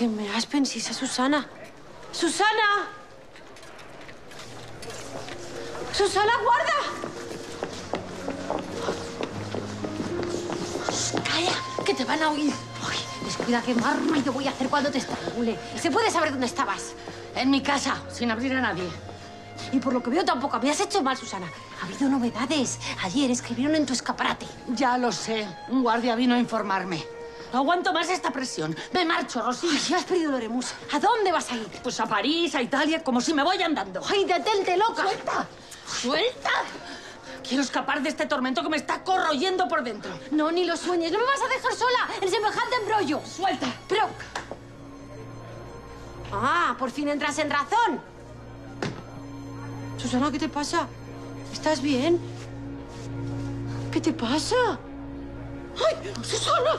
Que me aspen si esa Susana. ¡Susana! ¡Susana, guarda! ¡Calla! ¡Que te van a oír! Ay, descuida qué yo voy a hacer cuando te estrangule. ¿Se puede saber dónde estabas? En mi casa, sin abrir a nadie. Y por lo que veo tampoco habías hecho mal, Susana. Ha habido novedades. Ayer escribieron en tu escaparate. Ya lo sé. Un guardia vino a informarme. No aguanto más esta presión. Me marcho, Rosina. Si has perdido Loremus, ¿a dónde vas a ir? Pues a París, a Italia, como si me voy andando. ¡Ay, detente, loca! ¡Suelta! ¡Suelta! Quiero escapar de este tormento que me está corroyendo por dentro. No, ni lo sueñes. No me vas a dejar sola en semejante embrollo. ¡Suelta! Pero... Ah, por fin entras en razón. Susana, ¿qué te pasa? ¿Estás bien? ¿Qué te pasa? ¡Ay, Susana!